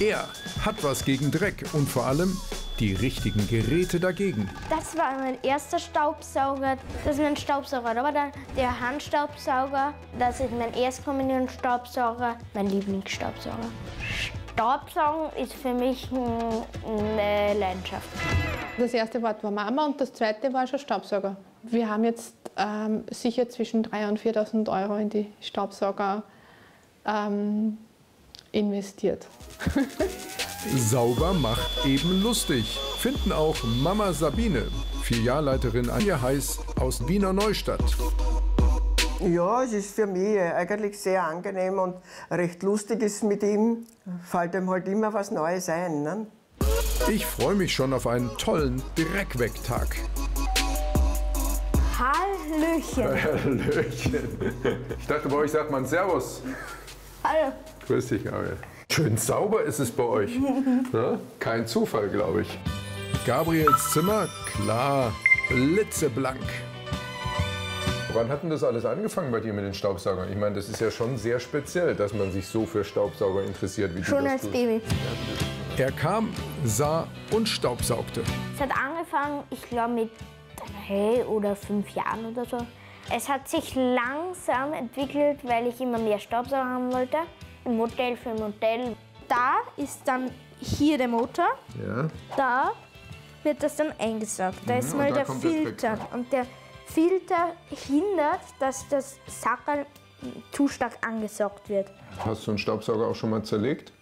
Er hat was gegen Dreck und vor allem die richtigen Geräte dagegen. Das war mein erster Staubsauger. Das ist mein Staubsauger. Aber dann der Handstaubsauger. Das ist mein erstkommenden Staubsauger, mein Lieblingsstaubsauger. Staubsaugen ist für mich eine Leidenschaft. Das erste Wort war Mama und das zweite war schon Staubsauger. Wir haben jetzt ähm, sicher zwischen 3.000 und 4.000 Euro in die Staubsauger ähm, investiert. Sauber macht eben lustig. Finden auch Mama Sabine, Filialleiterin Anja Heiß aus Wiener Neustadt. Ja, es ist für mich eigentlich sehr angenehm und recht lustig ist mit ihm. Fällt ihm halt immer was Neues ein. Ne? Ich freue mich schon auf einen tollen Dreckwegtag. Hallöchen. Hallöchen. Ich dachte, bei euch sagt man Servus. Hallo. Grüß dich, Gabriel. Schön sauber ist es bei euch. Ja? Kein Zufall, glaube ich. Gabriels Zimmer, klar, blitzeblank. Wann hat denn das alles angefangen bei dir mit den Staubsaugern? Ich meine, das ist ja schon sehr speziell, dass man sich so für Staubsauger interessiert wie Schon du das als tust. Baby. Er kam, sah und staubsaugte. Es hat angefangen, ich glaube, mit drei oder fünf Jahren oder so. Es hat sich langsam entwickelt, weil ich immer mehr Staubsauger haben wollte. Ein Modell für ein Modell. Da ist dann hier der Motor. Ja. Da wird das dann eingesaugt. Da ist und mal da der Filter. Und der Filter hindert, dass das Sackerl zu stark angesaugt wird. Hast du einen Staubsauger auch schon mal zerlegt?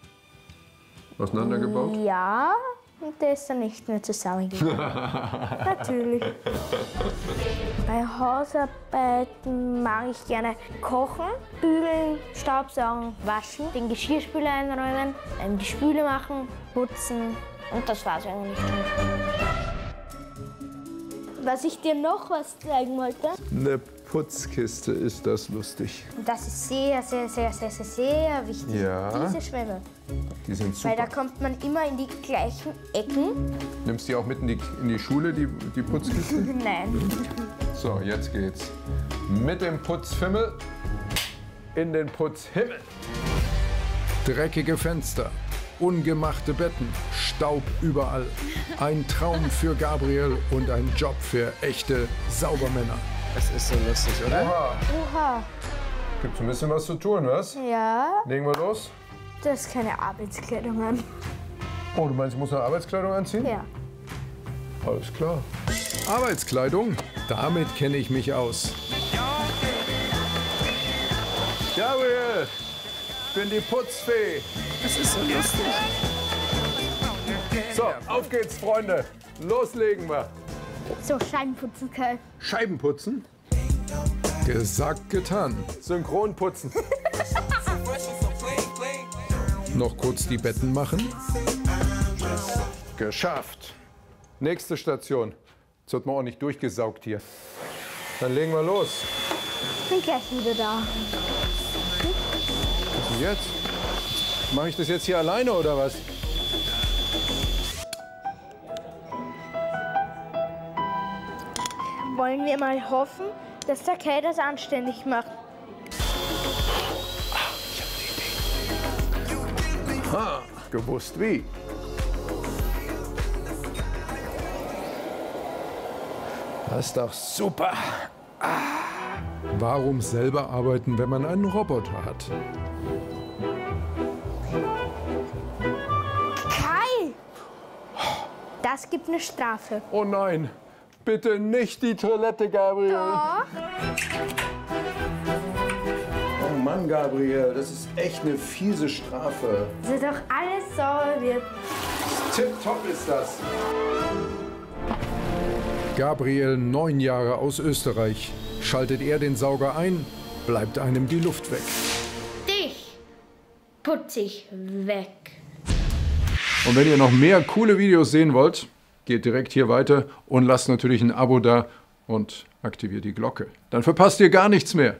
Auseinandergebaut? Ja, und der ist dann nicht mehr zusammengegangen. Natürlich. Bei Hausarbeiten mag ich gerne kochen, bügeln, staubsaugen, waschen, den Geschirrspüler einräumen, die Spüle machen, putzen und das war's eigentlich schon. Was ich dir noch was zeigen wollte, Eine Putzkiste, ist das lustig. und das ist sehr, sehr, sehr, sehr, sehr, sehr wichtig. Ja. Diese Schwämme. Die sind Weil da super. kommt man immer in die gleichen Ecken. Nimmst du die auch mit in die, in die Schule, die, die Putzkiste? Nein. So, jetzt geht's. Mit dem Putzfimmel in den Putzhimmel. Dreckige Fenster, ungemachte Betten, Staub überall. Ein Traum für Gabriel und ein Job für echte Saubermänner. Es ist so lustig, oder? Oha, Oha. gibt's ein bisschen was zu tun, was? Ja, Legen wir los? das ist keine Arbeitskleidung an. Oh, du meinst, ich muss eine Arbeitskleidung anziehen? Ja. Alles klar. Arbeitskleidung, damit kenne ich mich aus. Gabriel, bin die Putzfee. Es ist so lustig. So, auf geht's, Freunde. Loslegen wir. So, Scheiben putzen können. Scheiben putzen. Gesagt, getan. Synchron putzen. Noch kurz die Betten machen. Geschafft. Nächste Station. Jetzt wird man auch nicht durchgesaugt hier. Dann legen wir los. Bin gleich wieder da. Jetzt? Mache ich das jetzt hier alleine oder was? Wollen wir mal hoffen, dass der Kai das anständig macht. Ha, gewusst wie. Das ist doch super. Ah. Warum selber arbeiten, wenn man einen Roboter hat? Kai! Das gibt eine Strafe. Oh nein, bitte nicht die Toilette, Gabriel. Doch. Oh Mann, Gabriel, das ist echt eine fiese Strafe. Dass doch alles sauber wird. Tipptopp ist das. Gabriel, neun Jahre aus Österreich. Schaltet er den Sauger ein, bleibt einem die Luft weg. Ich weg. Und wenn ihr noch mehr coole Videos sehen wollt, geht direkt hier weiter und lasst natürlich ein Abo da und aktiviert die Glocke. Dann verpasst ihr gar nichts mehr.